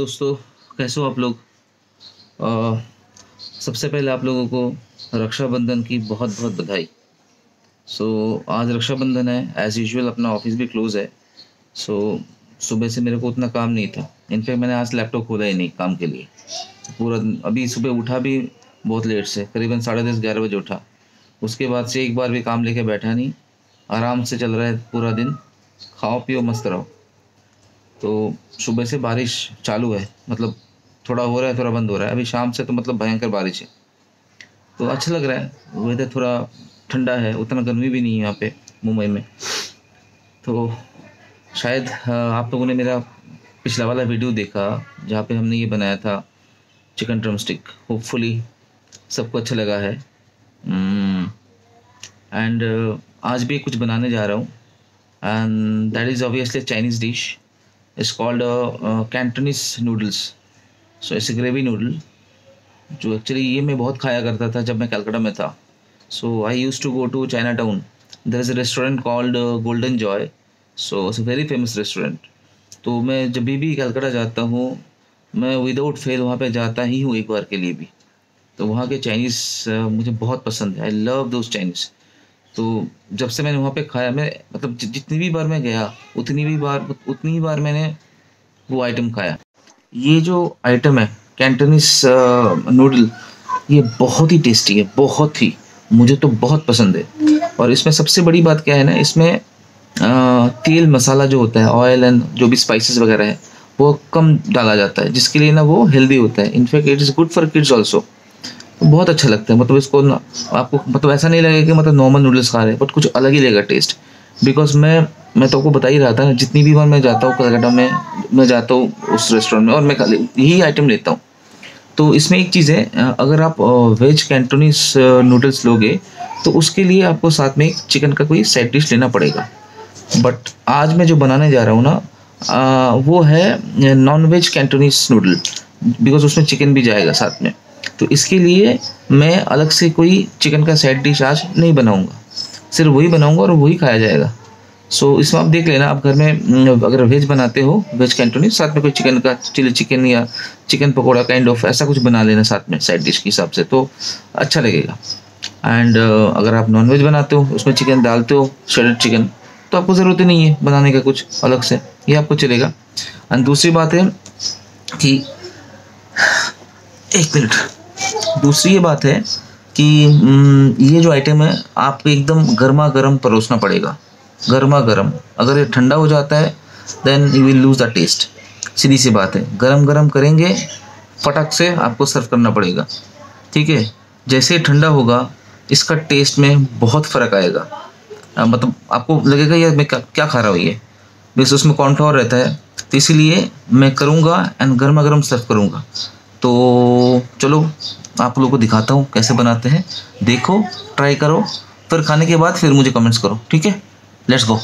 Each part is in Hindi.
दोस्तों कैसे हो आप लोग? सबसे पहले आप लोगों को रक्षाबंधन की बहुत बहुत बधाई। सो so, आज रक्षाबंधन है एज़ यूजुअल अपना ऑफ़िस भी क्लोज है। सो so, सुबह से मेरे को उतना काम नहीं था। इनफैक्ट मैंने आज लैपटॉप खोला ही नहीं काम के लिए। पूरा अभी सुबह उठा भी बहुत लेट से करीबन साढ़े दस ग्यारह बजे उठा। उसके बाद से एक बार भी काम लेके बैठा नहीं। आराम से चल रहा है पूरा दिन। खाओ पियो मस्त रहो। तो सुबह से बारिश चालू है मतलब थोड़ा हो रहा है, थोड़ा बंद हो रहा है। अभी शाम से तो मतलब भयंकर बारिश है। तो अच्छा लग रहा है वेदर थोड़ा ठंडा है, उतना गर्मी भी नहीं है यहाँ पे, मुंबई में। तो शायद आप लोगों ने मेरा पिछला वाला वीडियो देखा, जहाँ पे हमने ये बनाया था चिकन ड्रम स्टिक होपफुली सबको अच्छा लगा है। एंड आज भी कुछ बनाने जा रहा हूँ। And that is obviously Chinese dish is called Cantonese noodles so it's gravy noodle जो एक्चुअली ये मैं बहुत खाया करता था जब मैं कलकत्ता में था। So I used to go to China town there is a restaurant called golden joy so it's a very famous restaurant तो मैं जब भी भी कलकत्ता जाता हूँ, मैं विदाउट फेल वहाँ पे जाता ही हूँ एक बार के लिए भी। तो वहाँ के चाइनीज़ मुझे बहुत पसंद है। आई लव दोज चाइनीज़ तो जब से मैंने वहाँ पे खाया मैं मतलब जितनी भी बार मैं गया उतनी भी बार उतनी ही बार मैंने वो आइटम खाया। ये जो आइटम है कैंटनीस नूडल ये बहुत ही टेस्टी है बहुत ही। मुझे तो बहुत पसंद है। और इसमें सबसे बड़ी बात क्या है ना इसमें अ, तेल मसाला जो होता है ऑयल एंड जो भी स्पाइसेस वगैरह है वो कम डाला जाता है जिसके लिए ना वो हेल्दी होता है। In fact it is good for kids also बहुत अच्छा लगता है। मतलब इसको आपको मतलब ऐसा नहीं लगेगा कि मतलब नॉर्मल नूडल्स खा रहे हैं बट कुछ अलग ही लगेगा टेस्ट बिकॉज़ मैं मैं तो आपको बता ही रहा था जितनी भी बार मैं जाता हूँ कलकत्ता में मैं जाता हूँ उस रेस्टोरेंट में और मैं यही आइटम लेता हूँ। तो इसमें एक चीज़ है अगर आप वेज कैंटोनीस नूडल्स लोगे तो उसके लिए आपको साथ में चिकन का कोई साइड डिश लेना पड़ेगा। बट आज मैं जो बनाने जा रहा हूँ ना आ, वो है non veg Cantonese noodle because उसमें चिकन भी जाएगा साथ में। तो इसके लिए मैं अलग से कोई चिकन का साइड डिश आज नहीं बनाऊँगा। सिर्फ़ वही बनाऊँगा और वही खाया जाएगा। सो so, इसमें आप देख लेना आप घर में अगर वेज बनाते हो वेज कैंटोनीस साथ में कोई चिकन का चिली चिकन या चिकन पकौड़ा काइंड ऑफ़ ऐसा कुछ बना लेना साथ में साइड डिश के हिसाब से तो अच्छा लगेगा। एंड uh, अगर आप नॉन वेज बनाते हो उसमें चिकन डालते हो श्रेडेड चिकन तो आपको ज़रूरत ही नहीं है बनाने का कुछ अलग से ये आपको चलेगा। एंड दूसरी बात है कि एक मिनट। दूसरी ये बात है कि ये जो आइटम है आपको एकदम गर्मा गर्म परोसना पड़ेगा। गर्मा गर्म अगर ये ठंडा हो जाता है then you will lose the taste सीधी सी बात है। गरम गरम करेंगे फटक से आपको सर्व करना पड़ेगा। ठीक है? जैसे ही ठंडा होगा इसका टेस्ट में बहुत फ़र्क आएगा। अ, मतलब आपको लगेगा यार मैं क्या क्या खा रहा हूँ ये? बिकॉज़ उसमें कॉर्नफ्लावर रहता है। तो इसीलिए मैं करूँगा एंड गर्मा गर्म सर्व करूँगा। तो चलो, आप लोगों को दिखाता हूँ कैसे बनाते हैं। देखो ट्राई करो, फिर खाने के बाद फिर मुझे कमेंट्स करो, ठीक है? लेट्स गो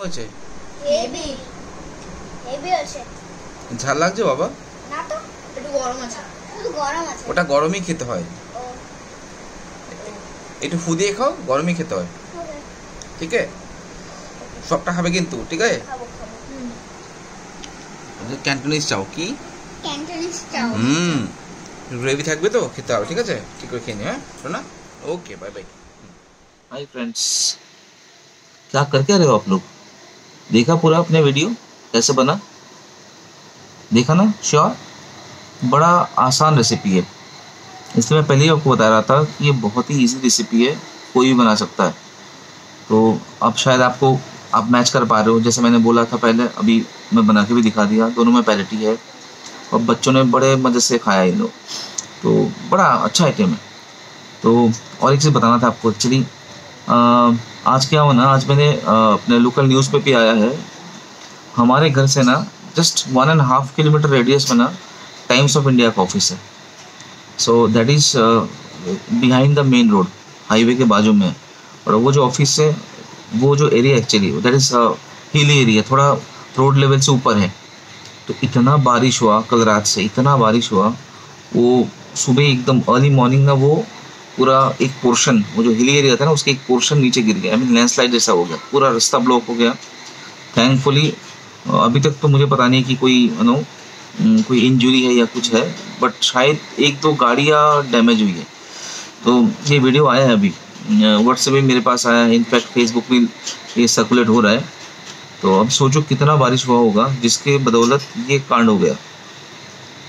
হয়েছে হেভি হেভি আছে ঝাল লাগছে বাবা না তো একটু গরম আছে শুধু গরম আছে ওটা গরমই খেতে হয় ও একটু ফু দিয়ে খাও গরমই খেতে হয় ওকে ঠিক আছে সবটা খাবে কিন্তু ঠিক আছে খাবো খাবো হুম ক্যান্টনিজ চাও কি ক্যান্টনিজ চাও হুম গ্রেভি থাকবে তো খেতে হবে ঠিক আছে ঠিক করে খেয়ে নি হ্যাঁ শোনা okay bye bye hi friends क्या कर क्या रहे हो आप लोग देखा पूरा अपने वीडियो कैसे बना? देखा ना? श्योर बड़ा आसान रेसिपी है। इसलिए मैं पहले ही आपको बता रहा था कि ये बहुत ही इजी रेसिपी है। कोई भी बना सकता है। तो अब शायद आपको, आप मैच कर पा रहे हो। जैसे मैंने बोला था पहले, अभी मैं बना के भी दिखा दिया। दोनों में पैरिटी है। और बच्चों ने बड़े मज़े से खाया ये लोग। तो बड़ा अच्छा आइटम है। तो और एक चीज़ बताना था आपको। एक्चुअली आज क्या हुआ ना, आज मैंने अपने लोकल न्यूज़ पे भी आया है। हमारे घर से ना just one and half kilometre radius में ना टाइम्स ऑफ़ इंडिया का ऑफ़िस है। So that is behind the main road highway के बाजू में। और वो जो ऑफ़िस है, वो जो area actually that is hilly area थोड़ा रोड लेवल से ऊपर है। तो इतना बारिश हुआ, कल रात से इतना बारिश हुआ, वो सुबह एकदम अर्ली मॉर्निंग ना वो पूरा एक पोर्शन वो जो हिली एरिया था ना, उसके एक पोर्शन नीचे गिर गया। आई मीन लैंडस्लाइड जैसा हो गया। पूरा रास्ता ब्लॉक हो गया। थैंकफुली अभी तक तो मुझे पता नहीं कि कोई नो कोई इंजरी है या कुछ है बट शायद एक दो गाड़ियाँ डैमेज हुई है। तो ये वीडियो आया है अभी। व्हाट्सएप में मेरे पास आया है। इनफैक्ट फेसबुक में ये सर्कुलेट हो रहा है। तो अब सोचो कितना बारिश हुआ होगा, जिसके बदौलत ये कांड हो गया।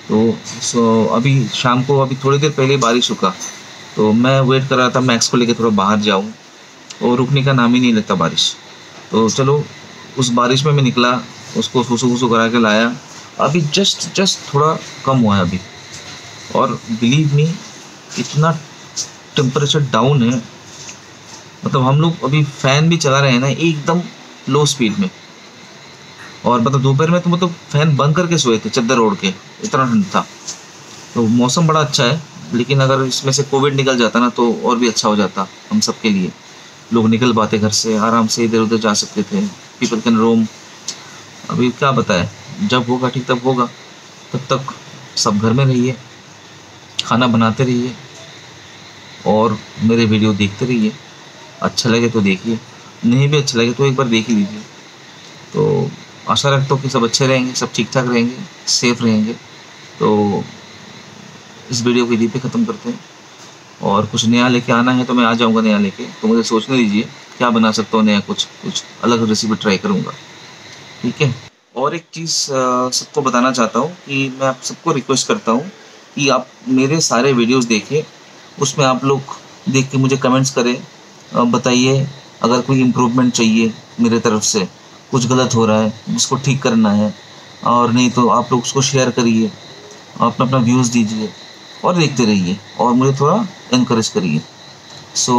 तो सो अभी शाम को, अभी थोड़ी देर पहले बारिश रुका। तो मैं वेट कर रहा था मैक्स को लेकर थोड़ा बाहर जाऊँ। और रुकने का नाम ही नहीं लेता बारिश। तो चलो, उस बारिश में मैं निकला, उसको फूसू फूसू करा के लाया। अभी जस्ट जस्ट थोड़ा कम हुआ है अभी। और बिलीव मी इतना टेम्परेचर डाउन है। मतलब हम लोग अभी फ़ैन भी चला रहे हैं ना, एकदम लो स्पीड में। और मतलब दोपहर में तो मतलब फ़ैन बंद करके सोए थे, चद्दर ओढ़ के। इतना ठंड था। तो मौसम बड़ा अच्छा है। लेकिन अगर इसमें से कोविड निकल जाता ना तो और भी अच्छा हो जाता हम सब के लिए। लोग निकल पाते घर से, आराम से इधर उधर जा सकते थे। पीपल कैन रोम अभी क्या बताए? जब होगा ठीक तब होगा। तब तक सब घर में रहिए। खाना बनाते रहिए। और मेरे वीडियो देखते रहिए। अच्छा लगे तो देखिए। नहीं भी अच्छा लगे तो एक बार देख ही लीजिए। तो आशा रखता हूँ कि सब अच्छे रहेंगे, सब ठीक ठाक रहेंगे सेफ़ रहेंगे। तो इस वीडियो को यहीं पे ख़त्म करते हैं। और कुछ नया लेके आना है तो मैं आ जाऊँगा नया लेके। तो मुझे सोचने दीजिए, क्या बना सकता हूँ नया कुछ कुछ अलग रेसिपी ट्राई करूँगा। ठीक है? और एक चीज़ सबको बताना चाहता हूँ कि मैं आप सबको रिक्वेस्ट करता हूँ कि आप मेरे सारे वीडियोस देखें। उसमें आप लोग देख के मुझे कमेंट्स करें। बताइए, अगर कोई इम्प्रूवमेंट चाहिए मेरे तरफ़ से, कुछ गलत हो रहा है, उसको ठीक करना है, और नहीं तो आप लोग उसको शेयर करिए। अपना अपना व्यूज़ दीजिए। और देखते रहिए और मुझे थोड़ा इनक्रेज करिए। सो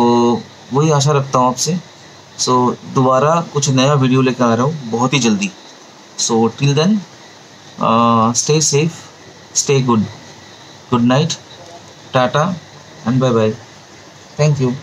वही आशा रखता हूँ आपसे। सो दोबारा कुछ नया वीडियो लेकर आ रहा हूँ, बहुत ही जल्दी। So till then stay safe stay good good night tata and bye bye thank you